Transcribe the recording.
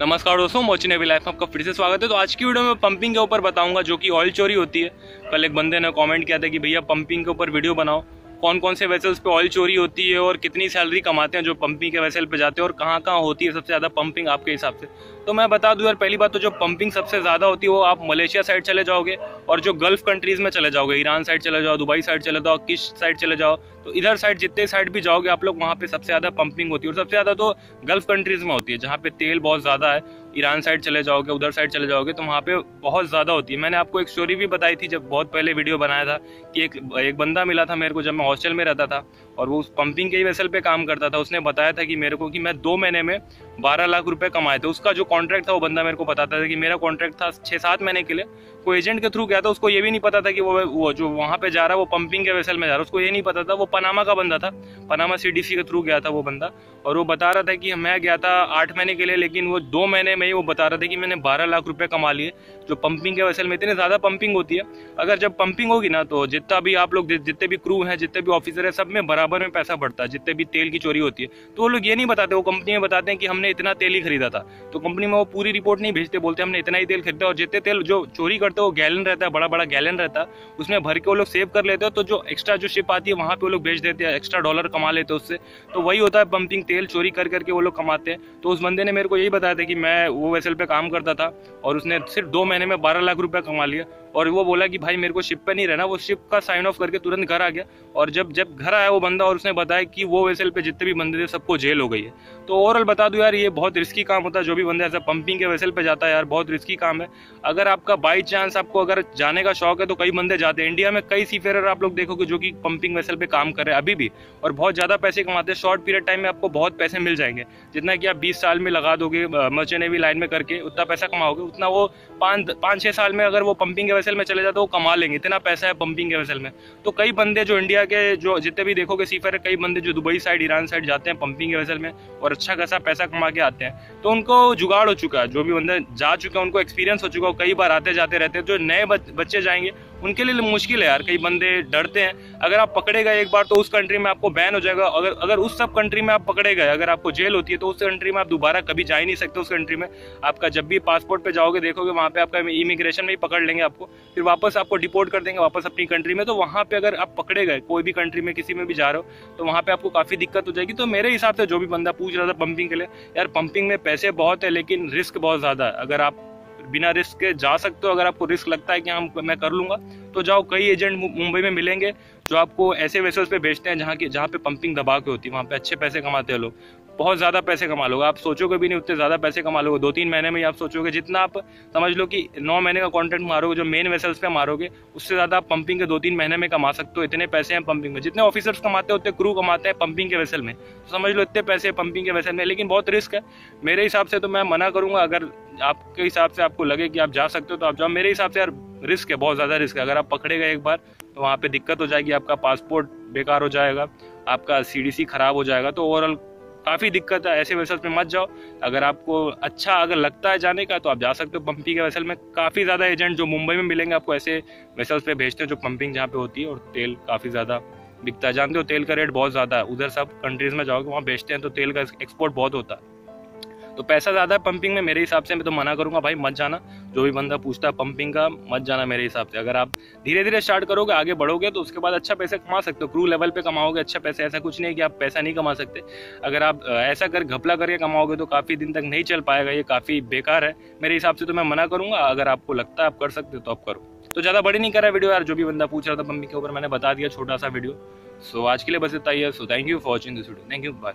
नमस्कार दोस्तों मोचने भी लाइफ में आपका फिर से स्वागत है। तो आज की वीडियो में पंपिंग के ऊपर बताऊँगा जो कि ऑयल चोरी होती है। कल एक बंदे ने कमेंट किया था कि भैया पंपिंग के ऊपर वीडियो बनाओ। कौन कौन से वेसल्स पे ऑयल चोरी होती है और कितनी सैलरी कमाते हैं जो पंपिंग के वेसल पे जाते हैं और कहाँ कहाँ होती है सबसे ज़्यादा पंपिंग आपके हिसाब से? तो मैं बता दूँ यार, पहली बात तो जो पंपिंग सबसे ज़्यादा होती है वो आप मलेशिया साइड चले जाओगे और जो गल्फ कंट्रीज़ में चले जाओगे ईरान साइड चले जाओ दुबई साइड चले जाओ, किस साइड चले जाओ तो इधर साइड जितने साइड भी जाओगे आप लोग वहाँ पर सबसे ज़्यादा पंपिंग होती है और सबसे ज़्यादा तो गल्फ कंट्रीज़ में होती है, जहाँ पे तेल बहुत ज़्यादा है ईरान साइड चले जाओगे, उधर साइड चले जाओगे तो वहाँ पे बहुत ज़्यादा होती है। मैंने आपको एक स्टोरी भी बताई थी जब बहुत पहले वीडियो बनाया था कि एक एक बंदा मिला था मेरे को जब मैं हॉस्टल में रहता था। और वो उस पंपिंग के ही वेसल पे काम करता था। उसने बताया था कि मेरे को कि मैं दो महीने में बारह लाख रुपए कमाए थे। उसका जो कॉन्ट्रैक्ट था, वो बंदा मेरे को बताता था कि मेरा कॉन्ट्रैक्ट था छः सात महीने के लिए। कोई एजेंट के थ्रू गया था, उसको ये भी नहीं पता था कि वो वो जो वहाँ पे जा रहा है, वो पंपिंग के वेसल में जा रहा है। उसको ये नहीं पता था, वो पनामा का बंदा था। पनामा सीडीसी के थ्रू गया था वो बंदा। और वो बता रहा था कि मैं गया था आठ महीने के लिए, लेकिन वो दो महीने में ही वो बता रहा था कि मैंने बारह लाख रुपये कमा लिए। जो पंपिंग के वेसल में इतनी ज़्यादा पंपिंग होती है, अगर जब पंपिंग होगी ना तो जितना भी आप लोग, जितने भी क्रू हैं, जितने भी ऑफिसर है, सब में में पैसा बढ़ता है, जितने भी तेल की चोरी होती है। तो वो लोग ये नहीं बताते, वो कंपनी में बताते हैं कि हमने इतना तेल ही खरीदा था। तो कंपनी में वो पूरी रिपोर्ट नहीं भेजते, बोलते हमने इतना ही तेल खरीदा और जितने तेल जो चोरी करते वो गैलन रहता है बड़ा बड़ा गैलन रहता है। उसमें भर के वो लोग सेव कर लेते हैं तो जो एक्स्ट्रा जो शिप आती है, वहाँ पर वो लोग भेज देते हैं एक्स्ट्रा डॉलर कमा लेते हैं उससे। तो वही होता है पंपिंग तेल चोरी कर करके वो लोग कमाते हैं। तो उस बंदे ने मेरे को यही बताया था कि मैं वो वेसल पे काम करता था और उसने सिर्फ़ दो महीने में बारह लाख रुपया कमा लिया। और वो बोला कि भाई मेरे को शिप पे नहीं रहना, वो शिप का साइन ऑफ़ करके तुरंत घर आ गया। और जब जब घर आया वो बंदा और उसने बताया कि वो वेसल पे जितने भी बंदे थे सबको जेल हो गई है। तो ओवरऑल बता दूँ यार, ये बहुत रिस्की काम होता है, जो भी बंदा ऐसा पंपिंग के वेसल पे जाता है यार, बहुत रिस्की काम है। अगर आपका बाई चांस आपको अगर जाने का शौक है तो कई बंदे जाते हैं। इंडिया में कई सीफेयर आप लोग देखोगे जो कि पंपिंग वेसल पे काम कर रहे हैं अभी भी, और बहुत ज़्यादा पैसे कमाते हैं। शॉर्ट पीरियड टाइम में आपको बहुत पैसे मिल जाएँगे। जितना कि आप बीस साल में लगा दोगे मर्चेंट नेवी लाइन में करके, उतना पैसा कमाओगे। उतना वो पाँच पाँच छः साल में अगर वो पंपिंग वेसल में चले जाते वो कमा लेंगे, इतना पैसा है पंपिंग के वेसल में। तो कई बंदे जो इंडिया के जो जितने भी देखोगे सीफर कई बंदे जो दुबई साइड ईरान साइड जाते हैं पंपिंग के वेसल में और अच्छा खासा पैसा कमा के आते हैं। तो उनको जुगाड़ हो चुका है, जो भी बंदे जा चुके हैं, उनको एक्सपीरियंस हो चुका है कई बार आते जाते रहते हैं, जो नए बच्चे जाएँगे उनके लिए मुश्किल है यार, कई बंदे डरते हैं। अगर आप पकड़े गए एक बार तो उस कंट्री में आपको बैन हो जाएगा। अगर अगर उस सब कंट्री में आप पकड़े गए अगर आपको जेल होती है तो उस कंट्री में आप दोबारा कभी जा ही नहीं सकते उस कंट्री में। आपका जब भी पासपोर्ट पे जाओगे, देखोगे, वहाँ पे आपका इमिग्रेशन में ही पकड़ लेंगे आपको। फिर वापस आपको डिपोर्ट कर देंगे वापस अपनी कंट्री में। तो वहाँ पर अगर आप पकड़े गए कोई भी कंट्री में, किसी में भी जा रहे हो तो वहाँ पर आपको काफ़ी दिक्कत हो जाएगी। तो मेरे हिसाब से जो भी बंदा पूछ रहा था पंपिंग के लिए, यार पंपिंग में पैसे बहुत है, लेकिन रिस्क बहुत ज़्यादा है। अगर आप बिना रिस्क के जा सकते हो। अगर आपको रिस्क लगता है कि हम मैं कर लूँगा तो जाओ, कई एजेंट मुंबई में मिलेंगे, जो आपको ऐसे वेसल्स पे भेजते हैं जहाँ की, जहाँ पे पंपिंग दबा के होती है। वहाँ पे अच्छे पैसे कमाते हैं लोग। बहुत ज़्यादा पैसे कमा लोगे। आप सोचोगे भी नहीं, उतने ज़्यादा पैसे कमा लोगे। दो तीन महीने में ही आप सोचोगे, जितना आप समझ लो कि नौ महीने का कॉन्टेंट मारोगे, जो मेन वेसल्स पे मारोगे, उससे ज़्यादा आप पंपिंग के दो तीन महीने में कमा सकते हो। इतने पैसे हैं पंपिंग में। जितने ऑफिसर्स कमाते हैं, उतने क्रू कमाते हैं पंपिंग के वेसल में। तो समझ लो, इतने पैसे पंपिंग के वेसल में, लेकिन बहुत रिस्क है। मेरे हिसाब से तो मैं मना करूँगा, अगर आपके हिसाब से आपको लगे कि आप जा सकते हो तो आप जाओ। मेरे हिसाब से यार रिस्क है, बहुत ज़्यादा रिस्क है। अगर आप पकड़े गए एक बार तो वहाँ पे दिक्कत हो जाएगी, आपका पासपोर्ट बेकार हो जाएगा, आपका सीडीसी खराब हो जाएगा तो ओवरऑल काफ़ी दिक्कत है। ऐसे वेसल्स में मत जाओ। अगर आपको अच्छा अगर लगता है जाने का तो आप जा सकते हो। पंपिंग के वेसल में काफ़ी ज़्यादा एजेंट जो मुंबई में मिलेंगे, आपको ऐसे वेसल्स पे भेजते हैं जो पंपिंग जहाँ पे होती है, और तेल काफ़ी ज़्यादा बिकता है। जानते हो तेल का रेट बहुत ज़्यादा है। उधर सब कंट्रीज़ में जाओगे, वहाँ बेचते हैं तो तेल का एक्सपोर्ट बहुत होता है। तो पैसा ज़्यादा है पंपिंग में मेरे हिसाब से मैं तो मना करूँगा, भाई मत जाना। जो भी बंदा पूछता है पंपिंग का, मत जाना मेरे हिसाब से। अगर आप धीरे धीरे स्टार्ट करोगे, आगे बढ़ोगे तो उसके बाद अच्छा पैसे कमा सकते हो। क्रू लेवल पे कमाओगे अच्छा पैसे, ऐसा कुछ नहीं है कि आप पैसा नहीं कमा सकते। अगर आप ऐसा कर, घपला करके कमाओगे तो काफ़ी दिन तक नहीं चल पाएगा, ये काफ़ी बेकार है। मेरे हिसाब से तो मैं मना करूँगा, अगर आपको लगता है आप कर सकते हो तो आप करो। तो ज़्यादा बड़ी नहीं कर रहा वीडियो यार, जो भी बंदा पूछ रहा था पंपिंग के ऊपर, मैंने बता दिया छोटा सा वीडियो। सो आज के लिए बस इतना ही है। So thank you for watching this video thank you bye